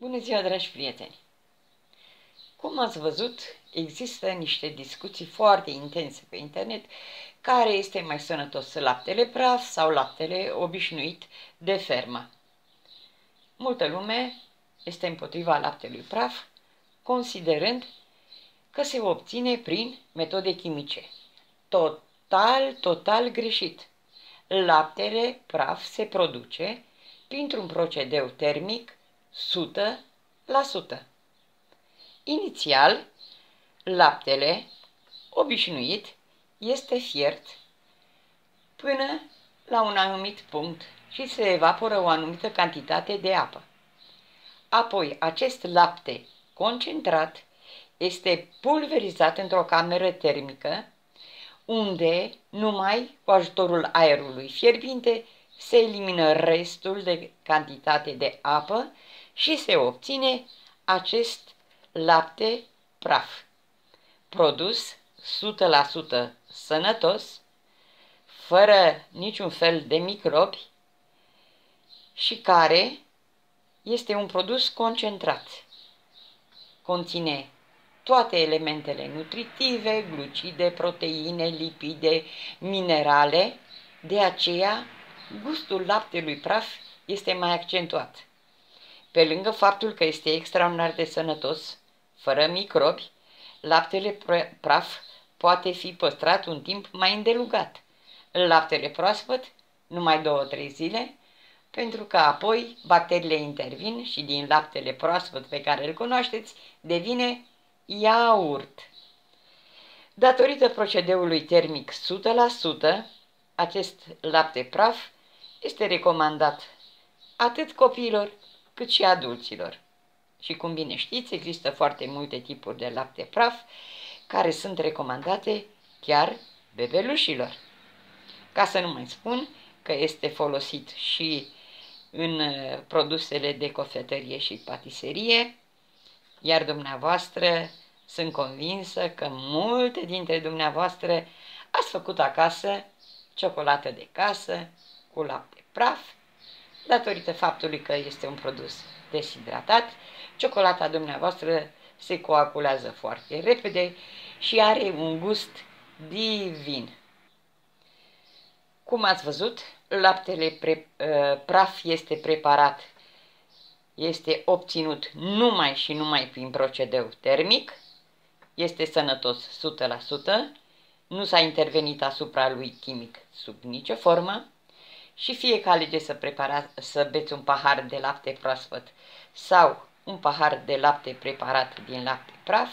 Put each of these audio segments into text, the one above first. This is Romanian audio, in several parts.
Bună ziua, dragi prieteni! Cum ați văzut, există niște discuții foarte intense pe internet care este mai sănătos, laptele praf sau laptele obișnuit de fermă. Multă lume este împotriva laptelui praf, considerând că se obține prin metode chimice. Total, total greșit. Laptele praf se produce printr-un procedeu termic 100%. Inițial, laptele obișnuit este fiert până la un anumit punct și se evaporă o anumită cantitate de apă. Apoi, acest lapte concentrat este pulverizat într-o cameră termică, unde numai cu ajutorul aerului fierbinte se elimină restul de cantitate de apă și se obține acest lapte praf, produs 100% sănătos, fără niciun fel de microbi și care este un produs concentrat. Conține toate elementele nutritive, glucide, proteine, lipide, minerale, de aceea gustul laptelui praf este mai accentuat. Pe lângă faptul că este extraordinar de sănătos, fără microbi, laptele praf poate fi păstrat un timp mai îndelugat. Laptele proaspăt, numai două-trei zile, pentru că apoi bacteriile intervin și din laptele proaspăt pe care îl cunoașteți devine iaurt. Datorită procedeului termic 100%, acest lapte praf este recomandat atât copiilor cât și adulților. Și cum bine știți, există foarte multe tipuri de lapte praf care sunt recomandate chiar bebelușilor. Ca să nu mai spun că este folosit și în uh, produsele de cofetărie și patiserie, iar dumneavoastră sunt convinsă că multe dintre dumneavoastră ați făcut acasă ciocolată de casă cu lapte praf datorită faptului că este un produs deshidratat, ciocolata dumneavoastră se coagulează foarte repede și are un gust divin. Cum ați văzut, laptele pre, uh, praf este preparat, este obținut numai și numai prin procedeu termic, este sănătos 100%, nu s-a intervenit asupra lui chimic sub nicio formă, și fie că alege să, prepara, să beți un pahar de lapte proaspăt sau un pahar de lapte preparat din lapte praf,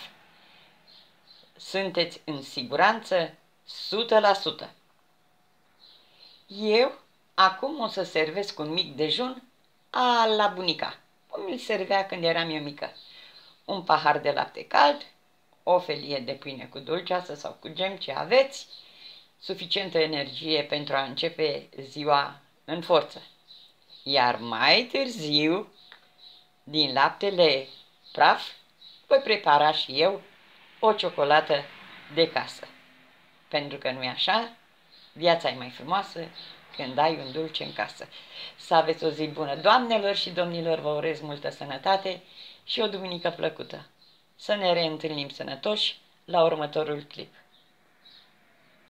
sunteți în siguranță 100%. Eu acum o să servesc un mic dejun a la bunica, cum îl servea când eram eu mică. Un pahar de lapte cald, o felie de pâine cu dulceață sau cu gem, ce aveți, suficientă energie pentru a începe ziua în forță. Iar mai târziu, din laptele praf, voi prepara și eu o ciocolată de casă. Pentru că nu e așa, viața e mai frumoasă când ai un dulce în casă. Să aveți o zi bună, doamnelor și domnilor, vă urez multă sănătate și o duminică plăcută. Să ne reîntâlnim sănătoși la următorul clip.